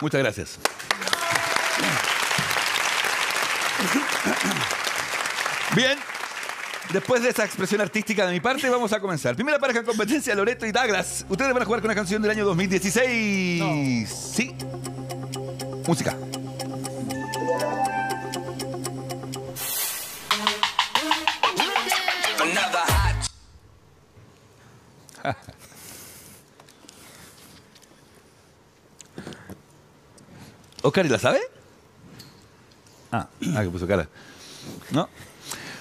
Muchas gracias. Bien, después de esa expresión artística de mi parte, vamos a comenzar. Primera pareja en competencia, Loreto y Douglas. Ustedes van a jugar con una canción del año 2016. Sí. Música. ¿Oscar y la sabe? Ah, ah, que puso cara. ¿No?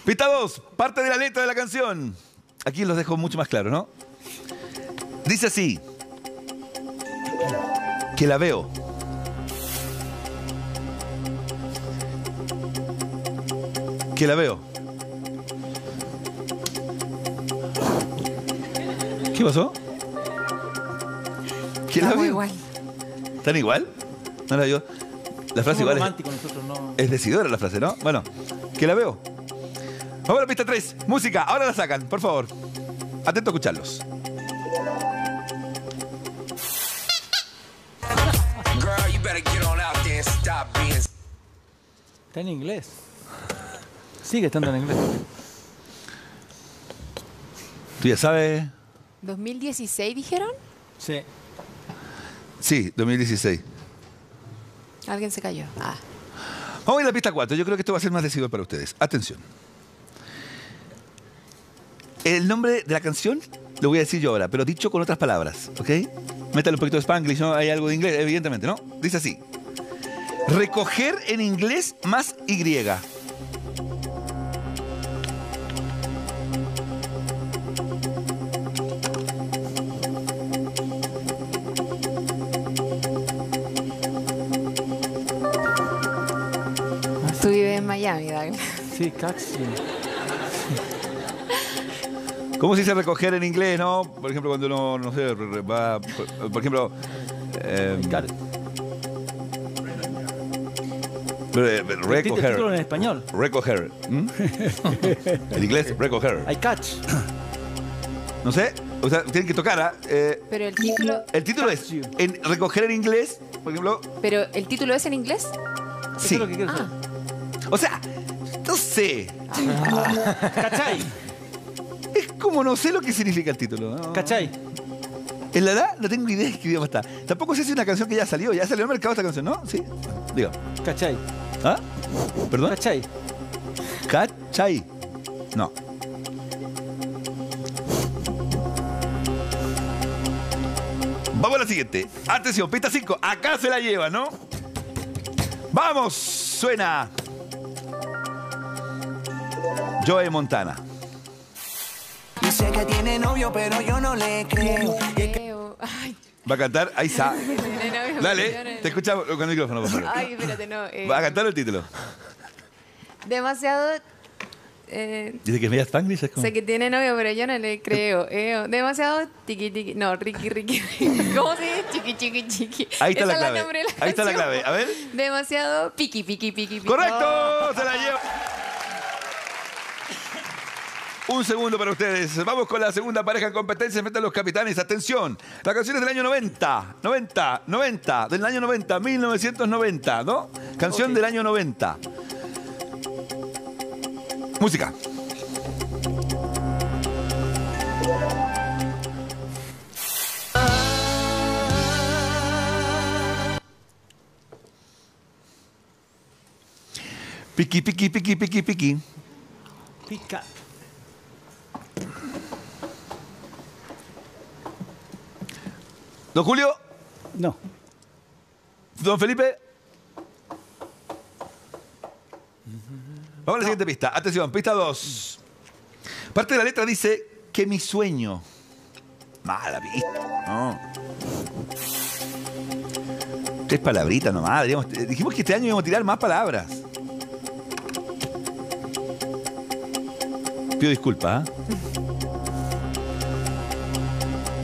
Pista 2, parte de la letra de la canción. Aquí los dejo mucho más claro, ¿no? Dice así. Que la veo. Que la veo. ¿Qué pasó? Que la veo. igual. ¿Están igual? No la yo. La frase Somos igual es, nosotros, no. es decidora la frase, ¿no? Bueno, que la veo. Vamos a la pista 3. Música, ahora la sacan, por favor. Atento a escucharlos. Está en inglés. Sigue estando en inglés. ¿Tú ya sabes? ¿2016 dijeron? Sí. Sí, 2016. Alguien se cayó. Ah. Vamos a ir a la pista 4. Yo creo que esto va a ser más decidor para ustedes. Atención. El nombre de la canción lo voy a decir yo ahora, pero dicho con otras palabras, ¿ok? Métale un poquito de spanglish, ¿no? Hay algo de inglés, evidentemente, ¿no? Dice así. Recoger en inglés más Y. Miami, Douglas. Sí, casi. ¿Cómo se dice recoger en inglés, no? Por ejemplo, cuando uno, no sé, va. Por, por ejemplo. eh, Repite el recoger. título en español. Recoger. ¿m? en inglés, recoger. I catch. No sé. O sea, tienen que tocar. ¿ah? Eh, Pero el título, el título es. En recoger en inglés, por ejemplo. pero el título es en inglés. Sí. Eso es lo que quiero saber. O sea, no sé. ¿Cachai? Es como no sé lo que significa el título. ¿no? ¿Cachai? En la edad no tengo idea de qué idioma está. Tampoco sé si es una canción que ya salió. Ya salió al mercado esta canción, ¿no? Sí. Digo. ¿Cachai? ¿Ah? ¿Perdón? ¿Cachai? ¿Cachai? No. Vamos a la siguiente. Atención, pista 5. Acá se la lleva, ¿no? Vamos, suena. Joe Montana. Dice que tiene novio, pero yo no le creo. Ay, Va a cantar, ahí está. Dale, te escuchamos con el micrófono, por favor. Ay, espérate, no. eh, Va a cantar el título. demasiado. eh, Dice que es media spanglish, es como... sé que tiene novio, pero yo no le creo. eh, demasiado tiqui tiqui. No, Ricky Ricky. Ricky. ¿Cómo se dice? Chiqui chiqui chiqui. Ahí está Esa la es clave. nombre de Ahí está la canción. clave. A ver. Demasiado piqui piqui piqui piqui. ¡Correcto! Se la lleva. Un segundo para ustedes. Vamos con la segunda pareja en competencia. Metan los capitanes. Atención. La canción es del año 90. 90. 90. Del año 90. 1990. ¿No? Canción del año 90. Música. Piqui, piqui, piqui, piqui, piqui. Pica. Don Julio, No. don Felipe. Vamos a la siguiente pista. Atención, pista 2. Parte de la letra dice que mi sueño. Mala pista. No. Tres palabritas nomás. eh, dijimos que este año íbamos a tirar más palabras. Pido disculpas. ¿ah?